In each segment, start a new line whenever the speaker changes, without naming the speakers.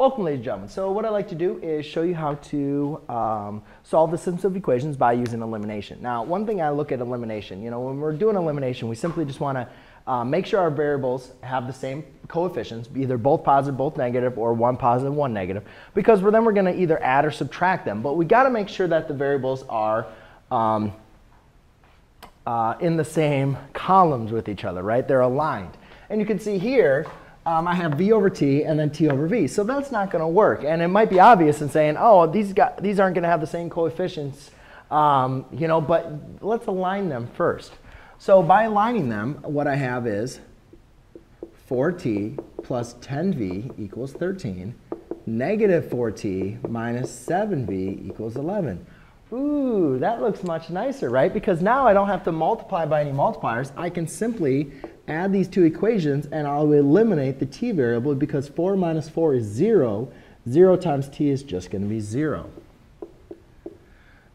Welcome, ladies and gentlemen. So what I like to do is show you how to um, solve the system of equations by using elimination. Now, one thing I look at elimination, you know, when we're doing elimination, we simply just want to uh, make sure our variables have the same coefficients, either both positive, both negative, or one positive, one negative, because we're, then we're going to either add or subtract them. But we got to make sure that the variables are um, uh, in the same columns with each other, right? They're aligned. And you can see here, um, I have v over t and then t over v. So that's not going to work. And it might be obvious in saying, oh, these, got, these aren't going to have the same coefficients, um, you know, but let's align them first. So by aligning them, what I have is 4t plus 10v equals 13, negative 4t minus 7v equals 11. Ooh, that looks much nicer, right? Because now I don't have to multiply by any multipliers. I can simply add these two equations and I'll eliminate the t variable because 4 minus 4 is 0. 0 times t is just going to be 0.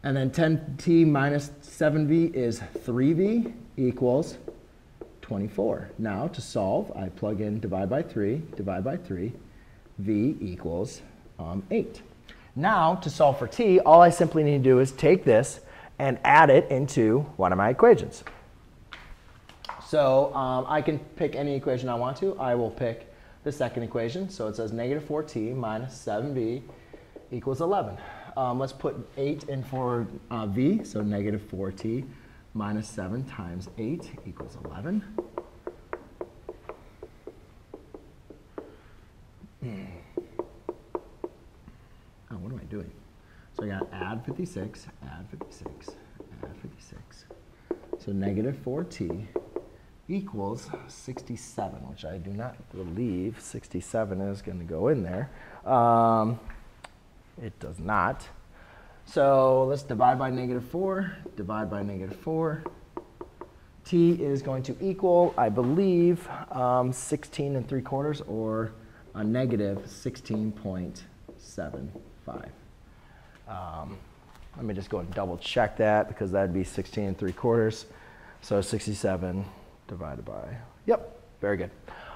And then 10t minus 7v is 3v equals 24. Now to solve, I plug in divide by 3, divide by 3, v equals um, 8. Now, to solve for t, all I simply need to do is take this and add it into one of my equations. So um, I can pick any equation I want to. I will pick the second equation. So it says negative 4t minus 7v equals 11. Um, let's put 8 in for uh, v, so negative 4t minus 7 times 8 equals 11. Oh, what am I doing. So I got add 56, add 56, add 56. So negative 4t equals 67, which I do not believe 67 is going to go in there. Um, it does not. So let's divide by negative 4, divide by negative 4. t is going to equal, I believe, um, 16 and 3 quarters or a negative 16.75. Um, let me just go and double check that because that'd be 16 and 3 quarters. So 67 divided by, yep, very good.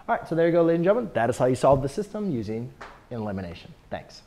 All right, so there you go, ladies and gentlemen. That is how you solve the system using elimination. Thanks.